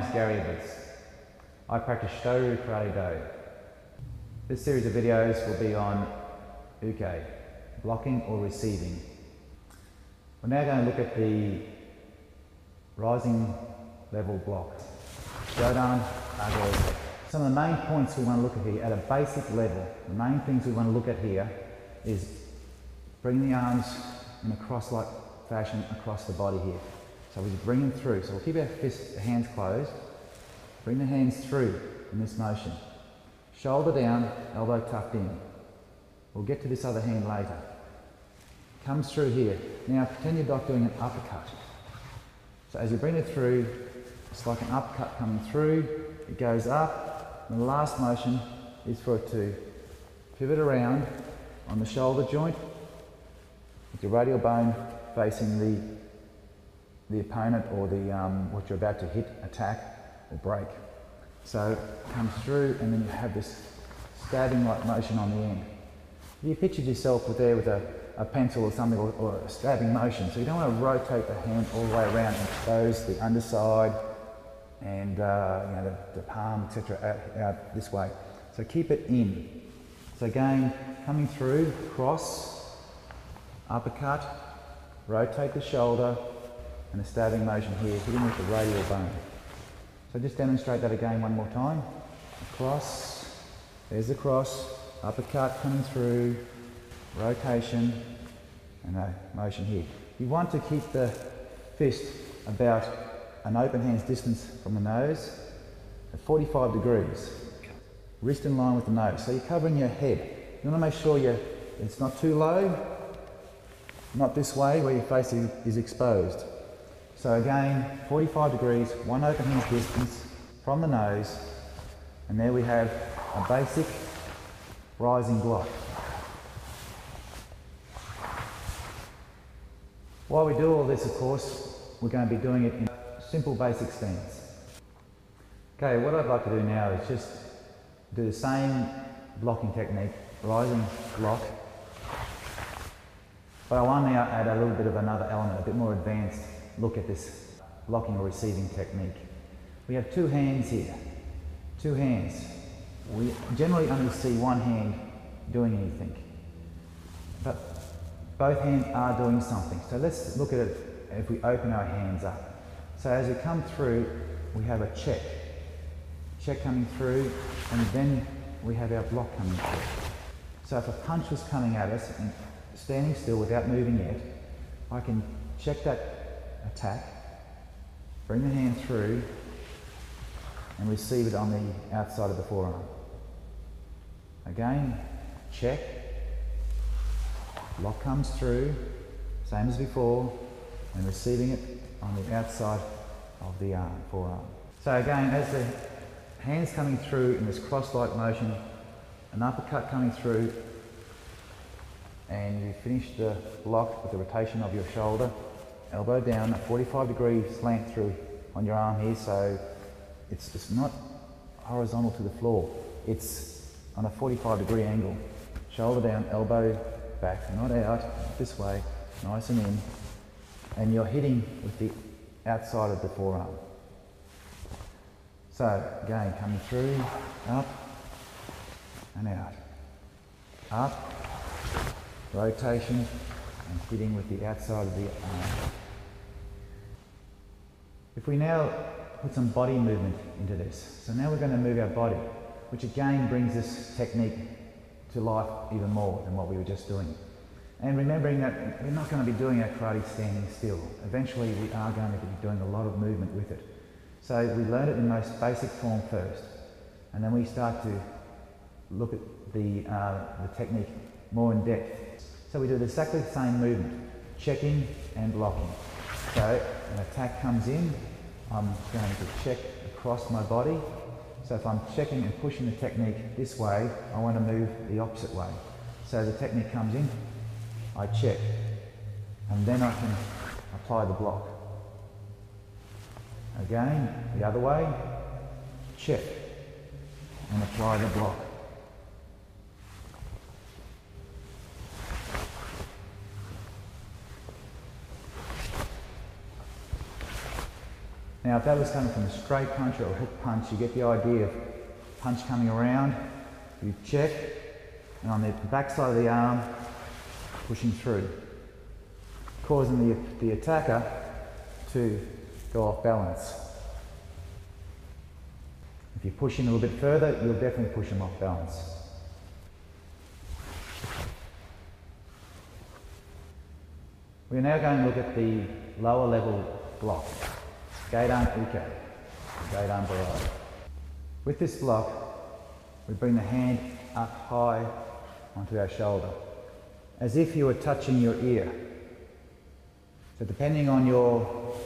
Name's Garry Edwards. I practice Shitoryu Karate Do. This series of videos will be on uke, blocking or receiving. We're now going to look at the rising level block. Jodan, Age. Some of the main points we want to look at here at a basic level, the main things we want to look at here is bring the arms in a cross-like fashion across the body here. So we just bring them through. So we'll keep our fists, hands closed. Bring the hands through in this motion. Shoulder down, elbow tucked in. We'll get to this other hand later. Comes through here. Now pretend you're not doing an uppercut. So as you bring it through, it's like an uppercut coming through. It goes up. And the last motion is for it to pivot around on the shoulder joint with your radial bone facing the, the opponent or the, um, what you're about to hit, attack or break. So it comes through and then you have this stabbing like motion on the end. You pictured yourself with there with a, a pencil or something or, or, a stabbing motion. So you don't want to rotate the hand all the way around and expose the underside and uh, you know, the, the palm, etc., out, out this way. So keep it in. So again, coming through, cross, uppercut, rotate the shoulder, and a stabbing motion here, hitting with the radial bone. So just demonstrate that again one more time. Cross, there's the cross, uppercut coming through, rotation, and a motion here. You want to keep the fist about an open hand's distance from the nose at 45 degrees. Wrist in line with the nose. So you're covering your head. You want to make sure you it's not too low, not this way where your face is exposed. So again, 45 degrees, one open hand's distance from the nose, and there we have a basic rising block. While we do all this, of course, we're going to be doing it in a simple basic stance. Okay, what I'd like to do now is just do the same blocking technique, rising block, but I want to now add a little bit of another element, a bit more advanced look at this blocking or receiving technique. We have two hands here, two hands. We generally only see one hand doing anything, but both hands are doing something. So let's look at it if we open our hands up. So as we come through, we have a check. Check coming through, and then we have our block coming through. So if a punch was coming at us, and standing still without moving yet, I can check that attack, bring the hand through, and receive it on the outside of the forearm. Again, check, Lock comes through, same as before, and receiving it on the outside of the arm, forearm. So again, as the hands coming through in this cross-like motion, an uppercut coming through, and you finish the block with the rotation of your shoulder, elbow down, a 45 degree slant through on your arm here, so it's, it's not horizontal to the floor, it's on a 45 degree angle. Shoulder down, elbow back, not out, this way, nice and in, and you're hitting with the outside of the forearm. So again, coming through, up and out. Up, rotation, and hitting with the outside of the arm. If we now put some body movement into this, so now we're going to move our body, which again brings this technique to life even more than what we were just doing. And remembering that we're not going to be doing our karate standing still. Eventually we are going to be doing a lot of movement with it. So we learn it in most basic form first. And then we start to look at the, uh, the technique more in depth. So we do exactly the same movement, checking and blocking. So an attack comes in, I'm going to check across my body. So if I'm checking and pushing the technique this way, I want to move the opposite way. So the technique comes in, I check, and then I can apply the block. Again, the other way, check, and apply the block. If that was coming from a straight punch or a hook punch, you get the idea of punch coming around, you check, and on the back side of the arm, pushing through, causing the, the attacker to go off balance. If you push in a little bit further, you'll definitely push them off balance. We're now going to look at the lower level block, Gedan Uke, Gedan Barai. With this block, we bring the hand up high onto our shoulder, as if you were touching your ear. So depending on your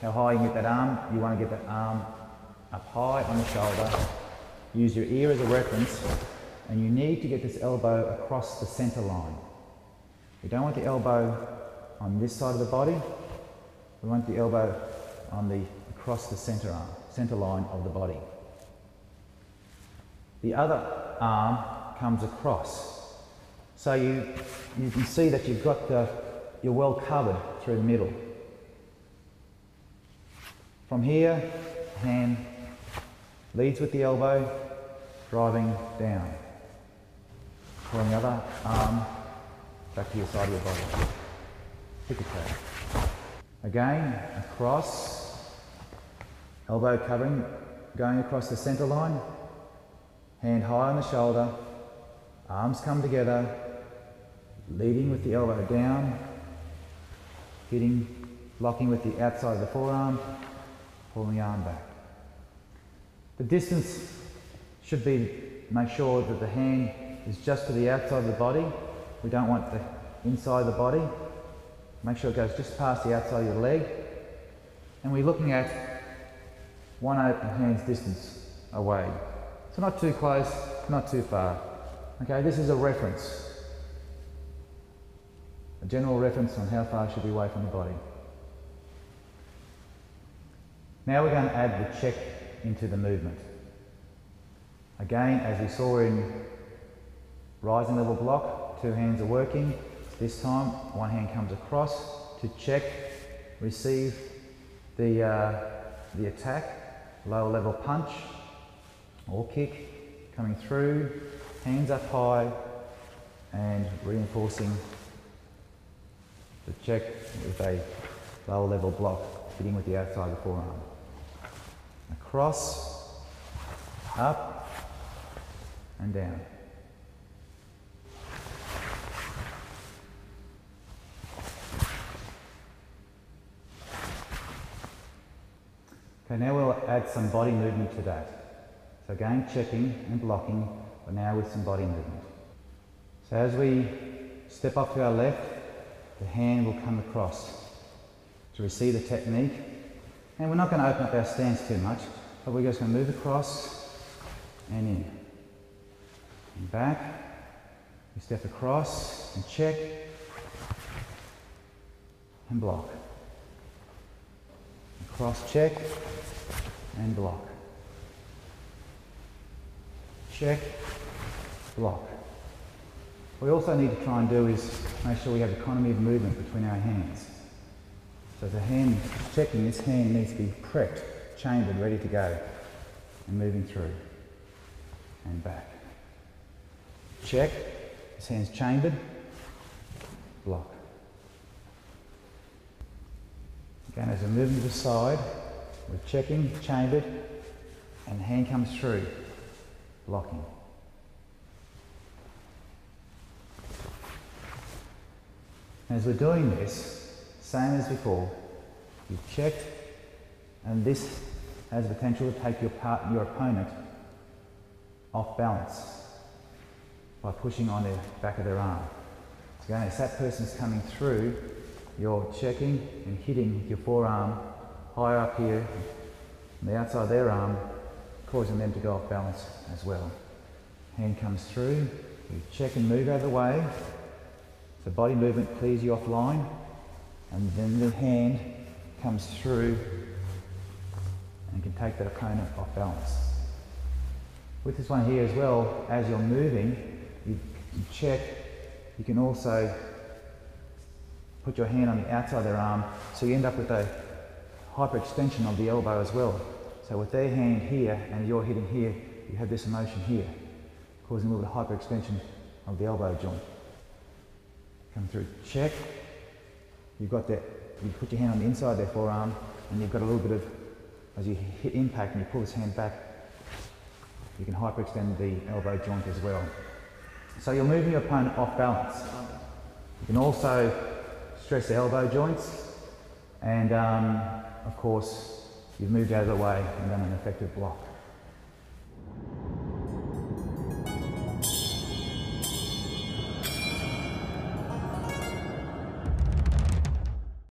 how high you get that arm, you want to get that arm up high on the shoulder. Use your ear as a reference, and you need to get this elbow across the center line. We don't want the elbow on this side of the body. We want the elbow on the across the center arm, center line of the body. The other arm comes across. So you, you can see that you've got the, you're well covered through the middle. From here, hand leads with the elbow, driving down. Pulling the other arm back to your side of your body. Pick a toe. Again, across, elbow covering, going across the center line, hand high on the shoulder, arms come together, leading with the elbow down, hitting, locking with the outside of the forearm, pulling the arm back. The distance should be, make sure that the hand is just to the outside of the body. We don't want the inside of the body. Make sure it goes just past the outside of your leg. And we're looking at one open hand's distance away. So not too close, not too far. Okay, this is a reference. A general reference on how far should be away from the body. Now we're going to add the check into the movement. Again, as we saw in rising level block, two hands are working. This time, one hand comes across to check, receive the, uh, the attack, lower level punch or kick coming through, hands up high and reinforcing the check with a lower level block, hitting with the outside of the forearm. Across, up, and down. Now we'll add some body movement to that. So again, checking and blocking, but now with some body movement. So as we step up to our left, the hand will come across to receive the technique and we're not going to open up our stance too much, but we're just going to move across and in. And back. We step across and check and block. Cross check and block. Check, block. What we also need to try and do is make sure we have economy of movement between our hands. So the hand, checking this hand needs to be prepped, chambered, ready to go, and moving through and back. Check, this hand's chambered, block. Again, as we move to the side, we're checking, chambered, and hand comes through, blocking. As we're doing this, same as before. You've checked, and this has the potential to take your, part, your opponent off balance by pushing on the back of their arm. So again, as that person's coming through, you're checking and hitting your forearm higher up here on the outside of their arm, causing them to go off balance as well. Hand comes through, you check and move out of the way, so body movement clears you offline, and then the hand comes through and can take that opponent off balance. With this one here as well, as you're moving, you check, you can also put your hand on the outside of their arm so you end up with a hyperextension of the elbow as well. So with their hand here and you're hitting here, you have this motion here, causing a little bit of hyperextension of the elbow joint. Come through, check. You've got that, you put your hand on the inside of their forearm and you've got a little bit of, as you hit impact and you pull this hand back, you can hyperextend the elbow joint as well. So you're moving your opponent off balance. You can also stress the elbow joints and um, of course you've moved out of the way and done an effective block.